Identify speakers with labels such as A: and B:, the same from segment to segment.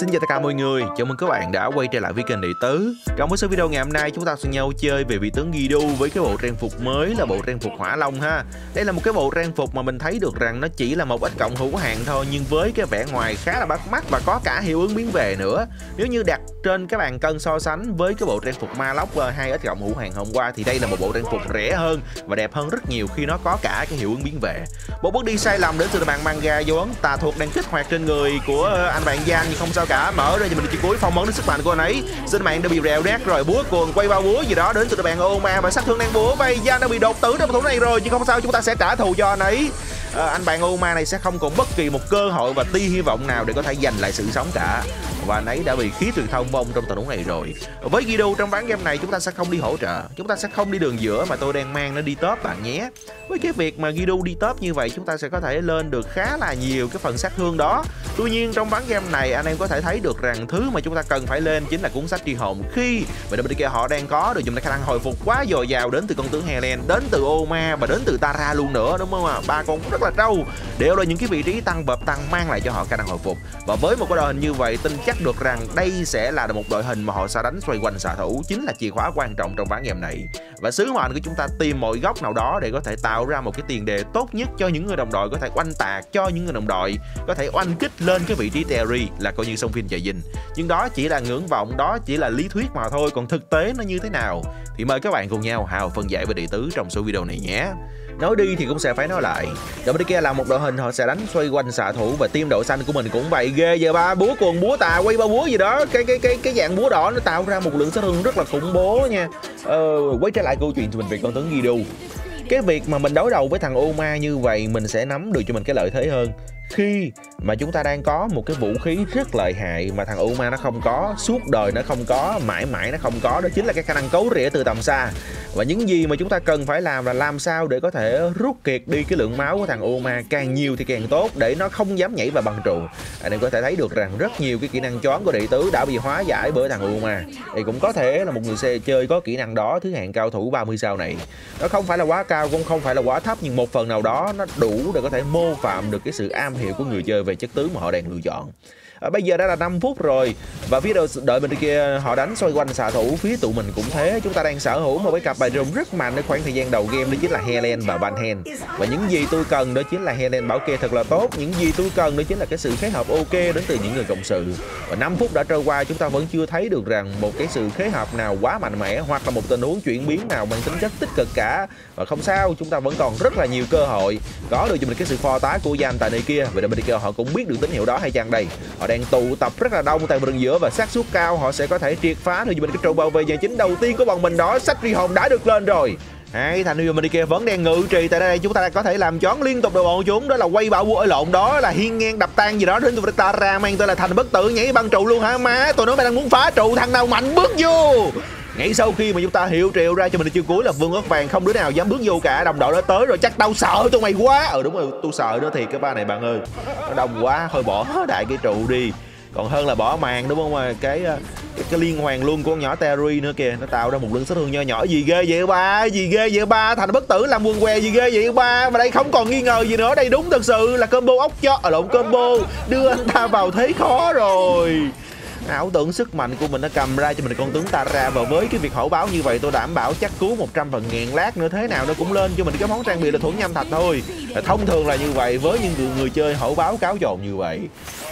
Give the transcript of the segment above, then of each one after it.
A: Xin chào tất cả mọi người, chào mừng các bạn đã quay trở lại với kênh Đệ Tứ. Trong số video ngày hôm nay chúng ta sẽ nhau chơi về vị tướng Gidu với cái bộ trang phục mới là bộ trang phục Hỏa Long ha. Đây là một cái bộ trang phục mà mình thấy được rằng nó chỉ là một ít cộng hữu hạn thôi Nhưng với cái vẻ ngoài khá là bắt mắt và có cả hiệu ứng biến về nữa. Nếu như đặt trên cái bàn cân so sánh với cái bộ trang phục ma lóc hai ít cộng hữu hạn hôm qua Thì đây là một bộ trang phục rẻ hơn và đẹp hơn rất nhiều khi nó có cả cái hiệu ứng biến về. Một bước đi sai lầm đến từ bạn manga dấu ấn tà thuộc đang kích hoạt trên người của ờ, anh bạn Giang nhưng không sao cả. Mở ra thì mình chỉ cuối phong ấn đến sức mạnh của anh ấy. Sinh mạng đã bị rèo rác rồi búa cuồng quay bao búa gì đó đến từ đội bạn Oma và sát thương đang búa bay Giang đã bị đột tử trong thủ này rồi nhưng không sao chúng ta sẽ trả thù cho anh ấy. À, anh bạn Uma này sẽ không còn bất kỳ một cơ hội và tia hy vọng nào để có thể giành lại sự sống cả và anh ấy đã bị khí truyền thông vong trong tình huống này rồi. Với Guido trong ván game này, chúng ta sẽ không đi hỗ trợ. Chúng ta sẽ không đi đường giữa mà tôi đang mang nó đi top, bạn nhé. Với cái việc mà Guido đi top như vậy, chúng ta sẽ có thể lên được khá là nhiều cái phần sát thương đó. Tuy nhiên, trong ván game này, anh em có thể thấy được rằng thứ mà chúng ta cần phải lên chính là cuốn sách tri hồn. Khi mà bên kia họ đang có được dùng khả năng hồi phục quá dồi dào đến từ con tướng Helen, đến từ Oma và đến từ Tara luôn nữa, đúng không ạ? Ba con rất là trâu đều là những cái vị trí tăng bập tăng mang lại cho họ khả năng hồi phục. Và với một cái đội hình như vậy tin chắc được rằng đây sẽ là một đội hình mà họ sẽ đánh xoay quanh xạ thủ chính là chìa khóa quan trọng trong ván game này. Và sứ mệnh của chúng ta tìm mọi góc nào đó để có thể tạo ra một cái tiền đề tốt nhất cho những người đồng đội, có thể oanh tạc cho những người đồng đội, có thể oanh kích lên cái vị trí Terry là coi như sông phim chạy dinh nhưng đó chỉ là ngưỡng vọng, đó chỉ là lý thuyết mà thôi, còn thực tế nó như thế nào thì mời các bạn cùng nhau hào phân giải về địa tứ trong số video này nhé nói đi thì cũng sẽ phải nói lại. Đội kia là một đội hình họ sẽ đánh xoay quanh xạ thủ và team đội xanh của mình cũng vậy. Ghê giờ ba búa cuồng búa tà quay ba búa gì đó. Cái cái cái cái dạng búa đỏ nó tạo ra một lượng sát thương rất là khủng bố nha. Ờ, quay trở lại câu chuyện thì mình về con tướng Guido. Cái việc mà mình đối đầu với thằng Oma như vậy mình sẽ nắm được cho mình cái lợi thế hơn khi mà chúng ta đang có một cái vũ khí rất lợi hại mà thằng Uma nó không có, suốt đời nó không có, mãi mãi nó không có, đó chính là cái khả năng cấu rỉa từ tầm xa. Và những gì mà chúng ta cần phải làm là làm sao để có thể rút kiệt đi cái lượng máu của thằng Uma càng nhiều thì càng tốt để nó không dám nhảy vào bằng trụ. Anh em có thể thấy được rằng rất nhiều cái kỹ năng chón của đệ tứ đã bị hóa giải bởi thằng Uma. Thì cũng có thể là một người xe chơi có kỹ năng đó, thứ hạng cao thủ 30 sao này. Nó không phải là quá cao, cũng không phải là quá thấp, nhưng một phần nào đó nó đủ để có thể mô phạm được cái sự am hiểu của người chơi về chất tướng mà họ đang lựa chọn à, bây giờ đã là 5 phút rồi. Và phía đội đợi bên kia họ đánh xoay quanh xạ thủ. Phía tụi mình cũng thế. Chúng ta đang sở hữu một cái cặp bài rồng rất mạnh ở khoảng thời gian đầu game đó chính là Helen và Van Hen và những gì tôi cần đó chính là Helen bảo kê thật là tốt. Những gì tôi cần đó chính là cái sự phối hợp ok đến từ những người cộng sự. Và 5 phút đã trôi qua chúng ta vẫn chưa thấy được rằng một cái sự phối hợp nào quá mạnh mẽ hoặc là một tình huống chuyển biến nào mang tính chất tích cực cả. Và không sao chúng ta vẫn còn rất là nhiều cơ hội. Có được cho mình cái sự pho tá của danh tại nơi kia. Và bên kia họ cũng biết được tín hiệu đó hay chăng đây? Họ đang tụ tập rất là đông tại đường giữa và xác suất cao họ sẽ có thể triệt phá được cho mình cái trụ bảo vệ nhà chính đầu tiên của bọn mình đó. Sách ri hồn đã được lên rồi. Hai thành viên mình kia vẫn đang ngự trì tại đây. Chúng ta có thể làm chón liên tục được bọn chúng. Đó là quay bảo vua lộn đó, là hiên ngang đập tan gì đó. Đến tụi ta ra mang tên là thành bất tử nhảy băng trụ luôn hả? Má tôi nói mày đang muốn phá trụ. Thằng nào mạnh bước vô ngay sau khi mà chúng ta hiệu triệu ra cho mình chiêu cuối là vương ớt vàng không đứa nào dám bước vô cả. Đồng đội nó tới rồi chắc tao sợ tụi mày quá. Ừ đúng rồi tôi sợ nó thiệt cái ba này bạn ơi nó đông quá thôi bỏ đại cái trụ đi. Còn hơn là bỏ màn đúng không? Mà cái cái, cái liên hoàn luôn của con nhỏ Terry nữa kìa nó tạo ra một lượng sát thương nho nhỏ. Gì ghê vậy ba? Gì ghê vậy ba? Thành bất tử làm quần què gì ghê vậy ba? Mà đây không còn nghi ngờ gì nữa đây đúng thật sự là combo ốc cho ở à, lộn combo đưa anh ta vào thế khó rồi ảo tưởng sức mạnh của mình nó cầm ra cho mình con tướng Tara. Và với cái việc hổ báo như vậy tôi đảm bảo chắc cứu 100 phần ngàn lát nữa thế nào nó cũng lên cho mình cái món trang bị là thuẫn nhâm thạch thôi. Thông thường là như vậy với những người, người chơi hổ báo cáo dồn như vậy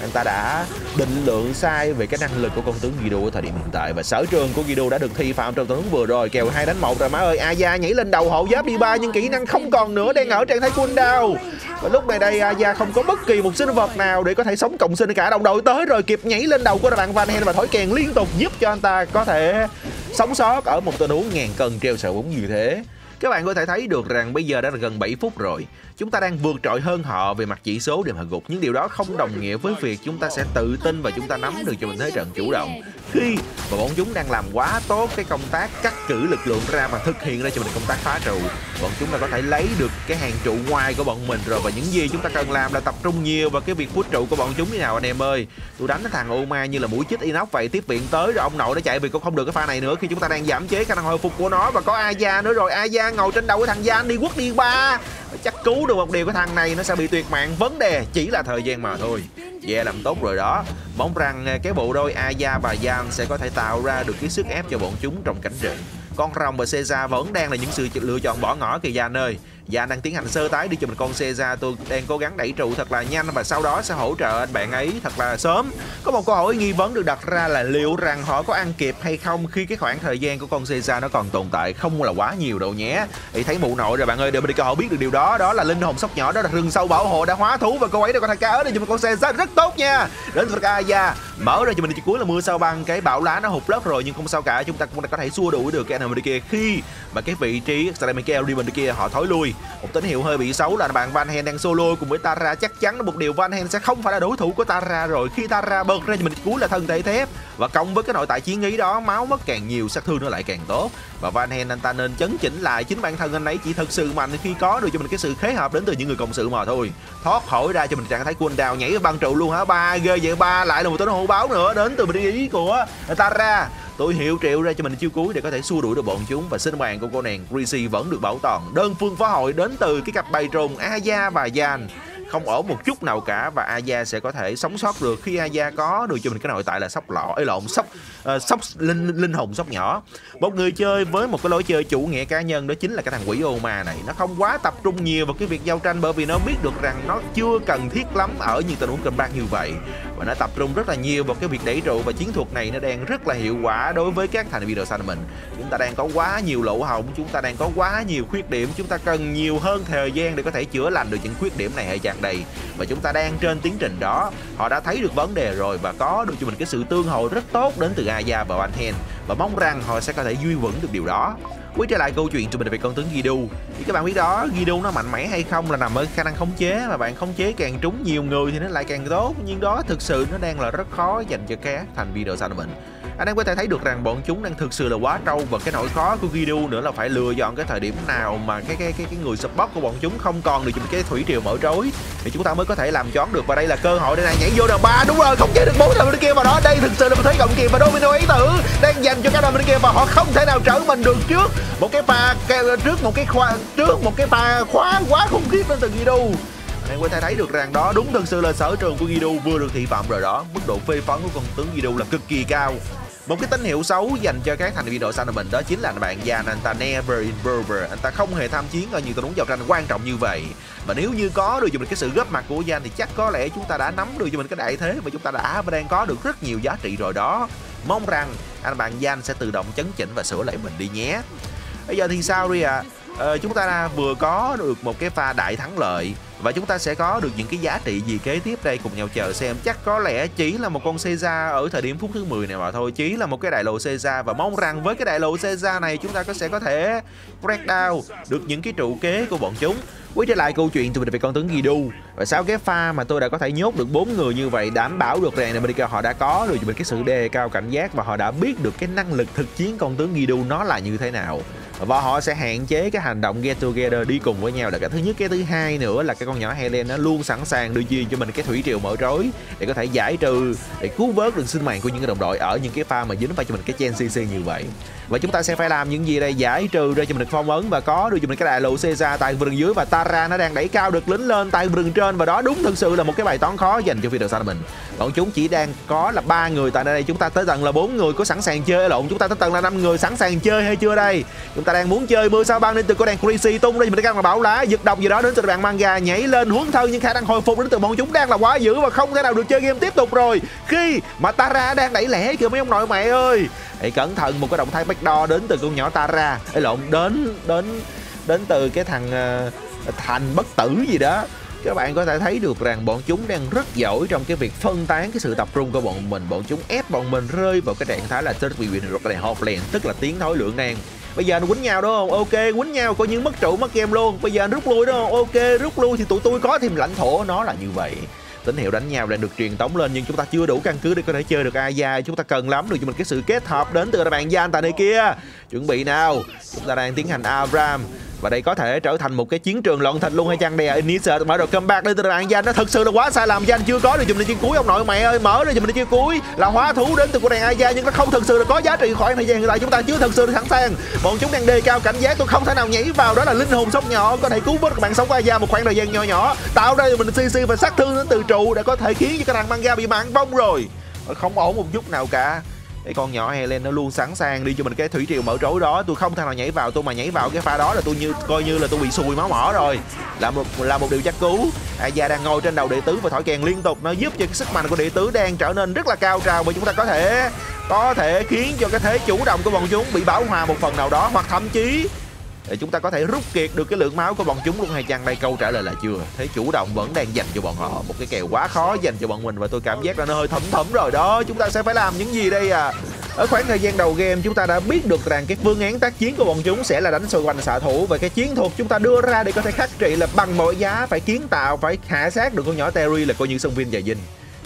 A: anh ta đã định lượng sai về cái năng lực của con tướng Guido ở thời điểm hiện tại. Và sở trường của Guido đã được thi phạm trong tình huống vừa rồi kèo hai đánh một rồi. Má ơi Aya nhảy lên đầu hộ giáp đi ba nhưng kỹ năng không còn nữa đang ở trạng thái cooldown và lúc này đây Aya không có bất kỳ một sinh vật nào để có thể sống cộng sinh cả. Đồng đội tới rồi kịp nhảy lên đầu của bạn Van Hen và thổi kèn liên tục giúp cho anh ta có thể sống sót ở một tình huống ngàn cân treo sợi bóng như thế các bạn có thể thấy được rằng bây giờ đã là gần 7 phút rồi. Chúng ta đang vượt trội hơn họ về mặt chỉ số để mà gục. Nhưng điều đó không đồng nghĩa với việc chúng ta sẽ tự tin và chúng ta nắm được cho mình thế trận chủ động. Khi mà bọn chúng đang làm quá tốt cái công tác cắt cử lực lượng ra và thực hiện ra cho mình công tác phá trụ, Bọn chúng đã có thể lấy được cái hàng trụ ngoài của bọn mình rồi. Và những gì chúng ta cần làm là tập trung nhiều vào cái việc phút trụ của bọn chúng như nào, anh em ơi. Tôi đánh cái thằng Oma như là mũi chích inox vậy, tiếp viện tới rồi ông nội nó chạy vì cũng không được cái pha này nữa. Khi chúng ta đang giảm chế khả năng hồi phục của nó và có Aya nữa rồi, Aya ngồi trên đầu của thằng Gian đi quất đi ba. Chắc cứu được một điều của thằng này, nó sẽ bị tuyệt mạng. Vấn đề chỉ là thời gian mà thôi. Yeah làm tốt rồi đó. Mong rằng à, cái bộ đôi Aya và Gian sẽ có thể tạo ra được cái sức ép cho bọn chúng trong cảnh trận. Con rồng và Caesar vẫn đang là những sự lựa chọn bỏ ngỏ kìa Gian ơi. Dạ đang tiến hành sơ tái đi cho mình con ra Tôi đang cố gắng đẩy trụ thật là nhanh, Và sau đó sẽ hỗ trợ anh bạn ấy thật là sớm. Có một câu hỏi nghi vấn được đặt ra là Liệu rằng họ có ăn kịp hay không Khi cái khoảng thời gian của con xe ra nó còn tồn tại? Không là quá nhiều đâu nhé. Thì thấy mụ nội rồi bạn ơi Để mình họ biết được điều đó. Đó là linh hồn sóc nhỏ, Đó là rừng sâu bảo hộ đã hóa thú, Và cô ấy đã có thằng cá ở đây cho mình con ra rất tốt nha. Đến với Aya Mở ra cho mình chỉ cuối là mưa sao băng. Cái bão lá nó hụt lớp rồi, Nhưng không sao cả. Chúng ta cũng đã có thể xua đuổi được cái anh kia Khi mà cái vị trí Stalemakel Ribbon kia họ thối lui. Một tín hiệu hơi bị xấu là bạn Van Hen đang solo cùng với Tara. Chắc chắn là một điều Van Hen sẽ không phải là đối thủ của Tara rồi. Khi Tara bật ra cho mình cú là thân thể thép. Và cộng với cái nội tại chiến ý đó, máu mất càng nhiều, sát thương nó lại càng tốt. Và Van Hen anh ta nên chấn chỉnh lại chính bản thân anh ấy. Chỉ thật sự mạnh khi có được cho mình cái sự khế hợp đến từ những người cộng sự mà thôi. Thoát khỏi ra cho mình trạng thái quân đào nhảy băng trụ luôn hả? Ba, ghê vậy ba. Lại là một tín hô báo nữa đến từ mình ý của Tara tôi hiệu triệu ra cho mình chiêu cuối để có thể xua đuổi được bọn chúng. Và sinh mạng của cô nàng Greasy vẫn được bảo toàn đơn phương phá hội đến từ cái cặp bay trùng Aya và Jan không ổn một chút nào cả và Aya sẽ có thể sống sót được. Khi Aya có được cho mình cái nội tại là sóc lọ ấy lộn sóc uh, sóc linh linh hồn sóc nhỏ. Một người chơi với một cái lối chơi chủ nghĩa cá nhân đó chính là cái thằng quỷ ô ma này. Nó không quá tập trung nhiều vào cái việc giao tranh bởi vì nó biết được rằng nó chưa cần thiết lắm ở những tình huống bạc như vậy. Và nó tập trung rất là nhiều vào cái việc đẩy trụ và chiến thuật này. Nó đang rất là hiệu quả đối với các thành viên đội xanh mình. Chúng ta đang có quá nhiều lỗ hổng chúng ta đang có quá nhiều khuyết điểm. Chúng ta cần nhiều hơn thời gian để có thể chữa lành được những khuyết điểm này hay chăng? Đây và chúng ta đang trên tiến trình đó. Họ đã thấy được vấn đề rồi và có được cho mình cái sự tương hội rất tốt đến từ Aya và Van và mong rằng họ sẽ có thể duy vững được điều đó. Quay trở lại câu chuyện tụi mình về con tướng Gidu thì các bạn biết đó Gidu nó mạnh mẽ hay không là nằm ở khả năng khống chế. Mà bạn khống chế càng trúng nhiều người thì nó lại càng tốt. Nhưng đó thực sự nó đang là rất khó dành cho các thành viên đội sao mình anh em có thể thấy được rằng bọn chúng đang thực sự là quá trâu và cái nỗi khó của Gidu nữa là phải lựa chọn cái thời điểm nào mà cái cái cái cái người support của bọn chúng không còn được cái thủy triều mở trối thì chúng ta mới có thể làm chón được và đây là cơ hội để này nhảy vô đầu ba. Đúng rồi, không chế được bốn thằng bên kia vào đó, đây thực sự là mình thấy cộng kìm và domino ý tử đang dành cho các đội bên kia và họ không thể nào trở mình được trước một cái pha ờ, trước một cái khoa, trước một cái pha khóa quá khủng khiếp đến từ Gidu anh có thể thấy được rằng đó đúng thực sự là sở trường của Guido, vừa được thị phạm rồi đó. Mức độ phê phán của con tướng Guido là cực kỳ cao một cái tín hiệu xấu dành cho các thành viên đội xanh của mình đó chính là bạn Jan anh ta never involver anh ta không hề tham chiến ở những tình huống giao tranh quan trọng như vậy. Và nếu như có được cho mình cái sự góp mặt của Jan thì chắc có lẽ chúng ta đã nắm được cho mình cái đại thế và chúng ta đã và đang có được rất nhiều giá trị rồi đó. Mong rằng anh bạn Jan sẽ tự động chấn chỉnh và sửa lại mình đi nhé bây giờ thì sao đi ạ? À? ờ, chúng ta vừa có được một cái pha đại thắng lợi và chúng ta sẽ có được những cái giá trị gì kế tiếp đây cùng nhau chờ xem. Chắc có lẽ chỉ là một con Caesar ở thời điểm phút thứ 10 này mà thôi chỉ là một cái đại lộ Caesar và mong rằng với cái đại lộ Caesar này chúng ta có sẽ có thể break down được những cái trụ kế của bọn chúng. Quay trở lại câu chuyện từ mình về con tướng Gidu Và sau cái pha mà tôi đã có thể nhốt được bốn người như vậy Đảm bảo được rằng America họ đã có được mình cái sự đề cao cảnh giác Và họ đã biết được cái năng lực thực chiến con tướng Gidu nó là như thế nào và họ sẽ hạn chế cái hành động get together đi cùng với nhau. Là cái thứ nhất, cái thứ hai nữa là cái con nhỏ Helen nó luôn sẵn sàng đưa duyên cho mình cái thủy triều mở rối để có thể giải trừ, để cứu vớt được sinh mạng của những cái đồng đội ở những cái pha mà dính phải cho mình cái chen cc như vậy. Và chúng ta sẽ phải làm những gì đây? Giải trừ ra cho mình được phong ấn và có được cho mình cái đại lộ Caesar tại vườn dưới. Và Tara nó đang đẩy cao được lính lên tại vườn trên. Và đó đúng thực sự là một cái bài toán khó dành cho phi đội mình bọn chúng chỉ đang có là ba người tại đây. Chúng ta tới tầng là bốn người có sẵn sàng chơi. Lộn, chúng ta tới tầng là năm người sẵn sàng chơi hay chưa đây? Chúng ta đang muốn chơi mưa sao băng đến từ cô đàn crazy tung ra mình đang là bảo lá giật độc gì đó đến từ bạn manga nhảy lên huấn thân nhưng khả năng hồi phục đến từ bọn chúng đang là quá dữ và không thể nào được chơi game tiếp tục rồi khi mà Tara đang đẩy lẻ kìa mấy ông nội mẹ ơi hãy cẩn thận một cái động thái đo đến từ con nhỏ Tara ấy lộn đến đến đến từ cái thằng uh, thành bất tử gì đó các bạn có thể thấy được rằng bọn chúng đang rất giỏi trong cái việc phân tán cái sự tập trung của bọn mình bọn chúng ép bọn mình rơi vào cái trạng thái là third win hoặc là liền tức là tiếng thối lượng nan bây giờ nó quýnh nhau đúng không? Ok, quýnh nhau, coi như mất trụ, mất game luôn. Bây giờ rút lui đúng không? Ok, rút lui thì tụi tôi có thêm lãnh thổ, nó là như vậy. Tín hiệu đánh nhau lại được truyền tống lên, nhưng chúng ta chưa đủ căn cứ để có thể chơi được ai dài. chúng ta cần lắm, được cho mình cái sự kết hợp đến từ các bạn Gian tại nơi kia. Chuẩn bị nào? Chúng ta đang tiến hành Avram và đây có thể trở thành một cái chiến trường loạn thịt luôn hay chăng? Đây à Inisa mở đầu comeback đây từ đoạn Danh. Nó thực sự là quá sai lầm. Danh chưa có được dùm này chiêu cuối. Ông nội mẹ ơi, mở ra dùm này chiêu cuối. Là hóa thú đến từ của đàn Aya nhưng nó không thực sự là có giá trị khoảng thời gian. Hiện tại chúng ta chưa thực sự sẵn sàng. Bọn chúng đang đề cao cảnh giác. Tôi không thể nào nhảy vào đó là linh hồn sóc nhỏ. Có thể cứu vớt các bạn sống Aya một khoảng thời gian nhỏ nhỏ. Tạo ra mình CC và sát thương đến từ trụ. Để có thể khiến cho cái thằng manga bị mạng vong rồi. Không ổn một chút nào cả cái con nhỏ Helen nó luôn sẵn sàng đi cho mình cái thủy triều mở rối đó. Tôi không thằng nào nhảy vào, tôi mà nhảy vào cái pha đó là tôi như, coi như là tôi bị sùi máu mỏ rồi. Là một là một điều chắc cứu. Aya đang ngồi trên đầu đệ tứ và thổi kèn liên tục. Nó giúp cho cái sức mạnh của đệ tứ đang trở nên rất là cao trào và chúng ta có thể có thể khiến cho cái thế chủ động của bọn chúng bị bảo hòa một phần nào đó. Hoặc thậm chí để chúng ta có thể rút kiệt được cái lượng máu của bọn chúng luôn, hay chăng đây? Câu trả lời là chưa. Thế chủ động vẫn đang dành cho bọn họ. Một cái kèo quá khó dành cho bọn mình và tôi cảm giác là nó hơi thấm thấm rồi. Đó, chúng ta sẽ phải làm những gì đây à? Ở khoảng thời gian đầu game, chúng ta đã biết được rằng cái phương án tác chiến của bọn chúng sẽ là đánh xoay quanh xạ thủ và cái chiến thuật chúng ta đưa ra để có thể khắc trị là bằng mọi giá, phải kiến tạo, phải hạ sát được con nhỏ Terry là coi như sân viên và dinh.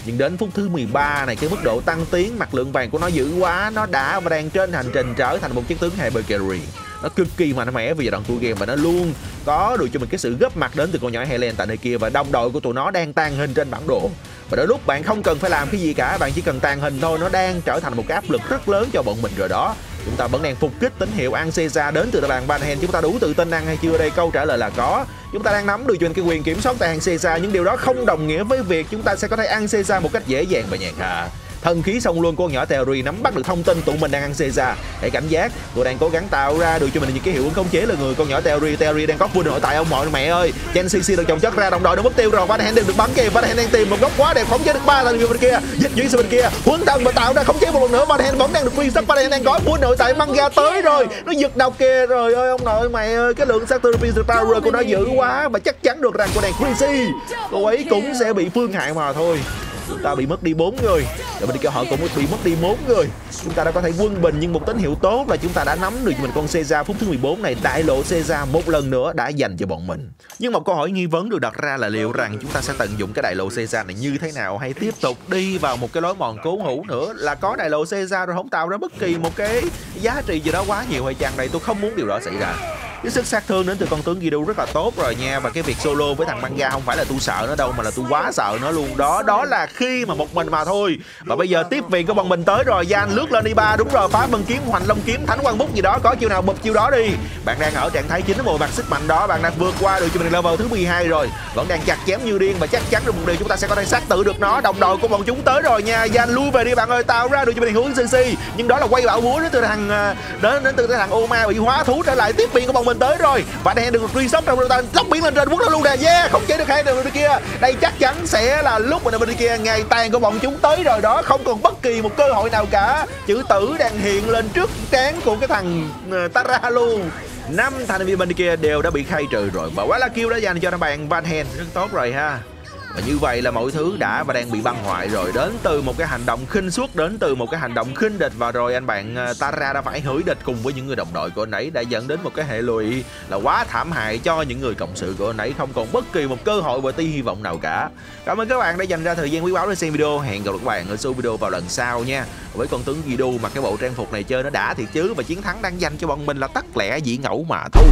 A: Nhưng đến phút thứ 13 này, cái mức độ tăng tiến, mặt lượng vàng của nó dữ quá, nó đã và đang trên hành trình trở thành một chiến tướng Hyper Carry nó cực kỳ mạnh mẽ về giai đoạn cuối game và nó luôn có được cho mình cái sự gấp mặt đến từ con nhỏ Helen tại nơi kia và đồng đội của tụi nó đang tan hình trên bản đồ. Và đôi lúc bạn không cần phải làm cái gì cả, bạn chỉ cần tàn hình thôi, nó đang trở thành một cái áp lực rất lớn cho bọn mình rồi đó. Chúng ta vẫn đang phục kích tín hiệu ăn Caesar đến từ bàn Banhen chúng ta đủ tự tin ăn hay chưa đây? Câu trả lời là có. Chúng ta đang nắm được trên cái quyền kiểm soát tại hàng Caesar nhưng điều đó không đồng nghĩa với việc chúng ta sẽ có thể ăn Caesar một cách dễ dàng và nhẹ nhàng thần khí sông luôn của con nhỏ Terry nắm bắt được thông tin tụi mình đang ăn Caesar hãy cảnh giác tôi đang cố gắng tạo ra được cho mình những cái hiệu ứng khống chế là người con nhỏ Terry Terry đang có full nội tại ông mọi mẹ ơi Chen CC được chồng chất ra đồng đội nó mất tiêu rồi. Van Hen được bắn kìa. Van Hen đang tìm một góc quá đẹp khống chế được ba lần người bên kia. Dịch chuyển sang bên kia. Huấn thân và tạo ra khống chế một lần nữa. Van Hen vẫn đang được quy sắp. Van Hen đang có full nội tại mang ra tới rồi. Nó giật đầu kia rồi ơi ông nội mày ơi cái lượng sát thương power của nó dữ quá và chắc chắn được rằng cô này crazy. Cô ấy cũng sẽ bị phương hại mà thôi chúng ta bị mất đi bốn người. Và bên kia họ cũng bị mất đi bốn người. Chúng ta đã có thể quân bình nhưng một tín hiệu tốt là chúng ta đã nắm được mình con Caesar phút thứ 14 này. Đại lộ Caesar một lần nữa đã dành cho bọn mình. Nhưng một câu hỏi nghi vấn được đặt ra là liệu rằng chúng ta sẽ tận dụng cái đại lộ Caesar này như thế nào hay tiếp tục đi vào một cái lối mòn cố hữu nữa? Là có đại lộ Caesar rồi không tạo ra bất kỳ một cái giá trị gì đó quá nhiều hay chăng đây? Tôi không muốn điều đó xảy ra cái sức sát thương đến từ con tướng Gidu rất là tốt rồi nha. Và cái việc solo với thằng manga không phải là tôi sợ nó đâu, mà là tôi quá sợ nó luôn. Đó đó là khi mà một mình mà thôi. Và bây giờ tiếp viện của bọn mình tới rồi. Gian lướt lên đi ba đúng rồi, phá vân kiếm, hoành long kiếm, thánh quang bút gì đó. Có chiêu nào bụp chiêu đó đi. Bạn đang ở trạng thái chính mùa mặt sức mạnh đó. Bạn đang vượt qua được cho mình level thứ 12 rồi. Vẫn đang chặt chém như điên và chắc chắn được một điều chúng ta sẽ có thể sát tử được nó. Đồng đội của bọn chúng tới rồi nha. Gian lui về đi bạn ơi, tạo ra được cho mình hướng CC nhưng đó là quay bão búa đến từ thằng ờ, đến đến từ cái thằng Oma bị hóa thú trở lại. Tiếp viện của bọn mình tới rồi. Và đây được truy sóc trong ta tốc biến lên trên quốc luôn nè. Yeah, không chế được hai đường bên kia. Đây chắc chắn sẽ là lúc mà bên kia, ngày tàn của bọn chúng tới rồi đó. Không còn bất kỳ một cơ hội nào cả. Chữ tử đang hiện lên trước trán của cái thằng ờ, Tara luôn. Năm thành viên bên kia đều đã bị khai trừ rồi. Và quá là kêu đã dành cho các bạn Van Hen rất tốt rồi ha và như vậy là mọi thứ đã và đang bị băng hoại rồi. Đến từ một cái hành động khinh suất, đến từ một cái hành động khinh địch. Và rồi anh bạn à, Tara đã phải hửi địch cùng với những người đồng đội của anh ấy, đã dẫn đến một cái hệ lụy là quá thảm hại cho những người cộng sự của anh ấy. Không còn bất kỳ một cơ hội và tí hy vọng nào cả. Cảm ơn các bạn đã dành ra thời gian quý báu để xem video. Hẹn gặp lại các bạn ở số video vào lần sau nha. Với con tướng Gidu mặc cái bộ trang phục này chơi nó đã thiệt chứ. Và chiến thắng đang dành cho bọn mình là tắc lẻ dĩ ngẫu mà thôi.